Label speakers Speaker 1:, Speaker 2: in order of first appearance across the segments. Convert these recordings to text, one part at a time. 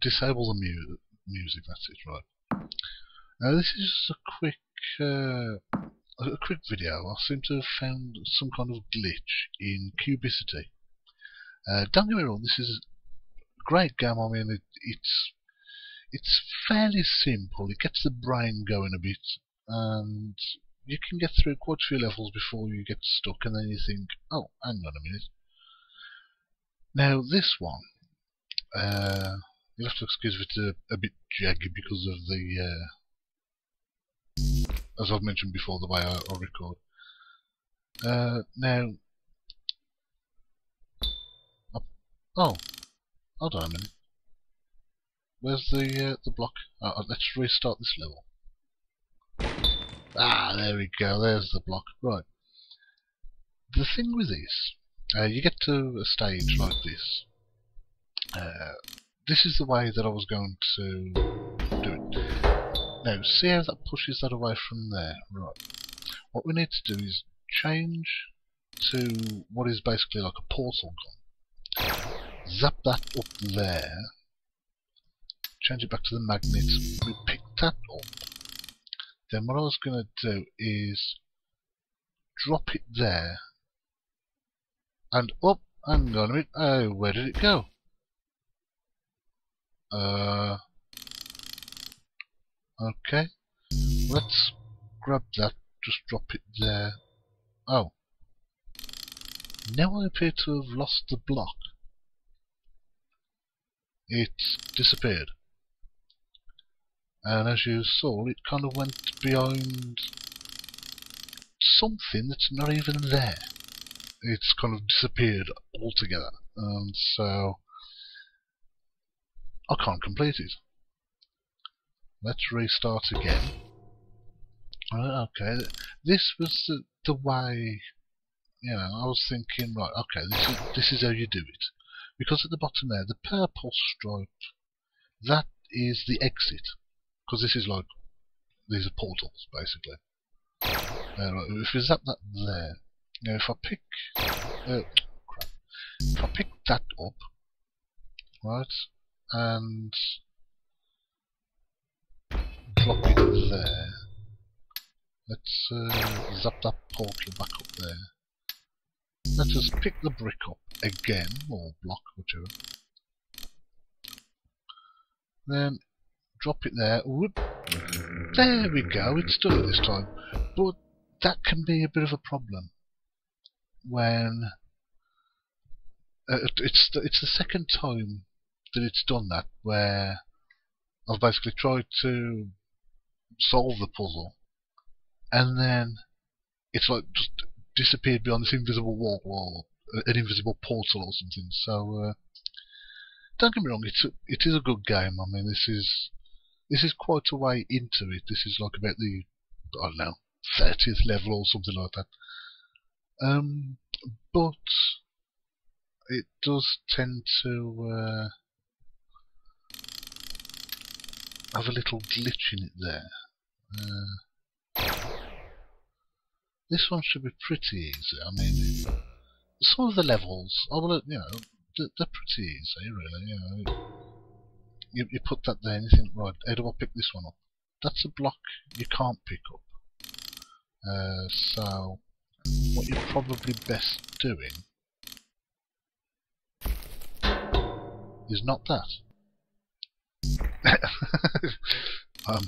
Speaker 1: disable the mu music. That's it, right? Now this is a quick, uh, a quick video. I seem to have found some kind of glitch in Cubicity. Uh, don't get me wrong. This is a great game. I mean, it, it's it's fairly simple. It gets the brain going a bit, and you can get through quite a few levels before you get stuck, and then you think, oh, hang on a minute. Now this one, uh, you'll have to excuse it a, a bit jaggy because of the, uh, as I've mentioned before, the way I, I record. Uh, now, oh, hold on a minute. Where's the uh, the block? Uh, let's restart this level. Ah, there we go. There's the block. Right. The thing with this, uh, you get to a stage like this. Uh, this is the way that I was going to do it. Now, see how that pushes that away from there? Right. What we need to do is change to what is basically like a portal gun. Zap that up there. Change it back to the magnet. We pick that up then what I was going to do is drop it there and up hang on a minute oh where did it go uh okay. Let's grab that just drop it there. Oh. Now I appear to have lost the block. It's disappeared. And as you saw it kind of went behind something that's not even there. It's kind of disappeared altogether. And so I can't complete it. Let's restart again. Okay this was the, the way you know I was thinking right okay this is this is how you do it. Because at the bottom there the purple stripe that is the exit. Because this is like these are portals basically. Uh, if we zap that there, now if I pick, uh, crap, if I pick that up, right, and drop it there, let's uh, zap that portal back up there. Let us pick the brick up again, or block, whichever. Then drop it there. Whoop. There we go, it's done it this time. But that can be a bit of a problem when uh, it's the, it's the second time that it's done that where I've basically tried to solve the puzzle and then it's like just disappeared beyond this invisible wall or an invisible portal or something. So uh, don't get me wrong, it's a, it is a good game. I mean, this is this is quite a way into it. This is like about the, I don't know, 30th level or something like that. Um, but it does tend to uh, have a little glitch in it there. Uh, this one should be pretty easy. I mean, some of the levels, I will, you know, they're, they're pretty easy, really. You know, you, you put that there and you think, right, how do I pick this one up? That's a block you can't pick up. Uh, so, what you're probably best doing is not that. um,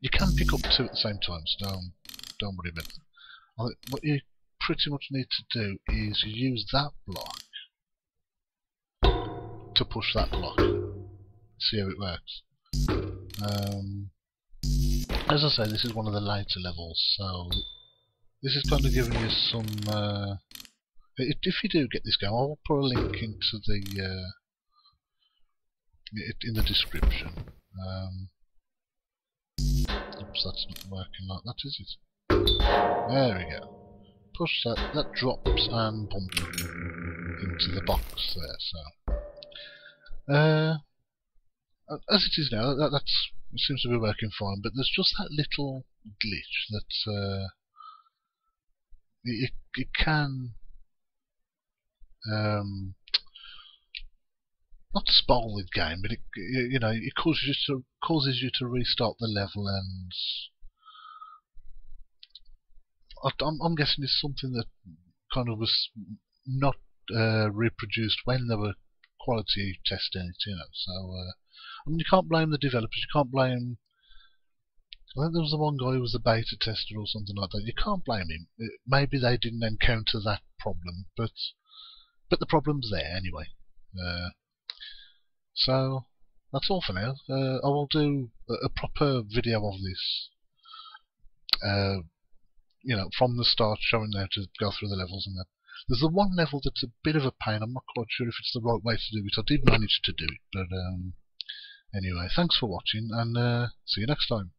Speaker 1: you can pick up two at the same time, so don't, don't worry about it. What you pretty much need to do is use that block to push that block. See how it works. Um, as I say, this is one of the lighter levels, so this is kind of giving you some. Uh, if you do get this game, I'll put a link into the uh, in the description. Um, oops, that's not working like that, is it? There we go. Push that, that drops and bump into the box there. So uh, as it is now, that seems to be working fine, but there's just that little glitch that uh, it, it can um, not spoil the game, but it you know it causes you to causes you to restart the level and I'm, I'm guessing it's something that kind of was not uh, reproduced when they were quality testing it, you know. So uh, I mean, you can't blame the developers. You can't blame. I think there was the one guy who was a beta tester or something like that. You can't blame him. It, maybe they didn't encounter that problem, but but the problem's there anyway. Uh, so that's all for now. Uh, I will do a, a, proper video of this. Uh, you know, from the start, showing how to go through the levels and that. There's the one level that's a bit of a pain. I'm not quite sure if it's the right way to do it. I did manage to do it, but um, anyway, thanks for watching, and uh, see you next time.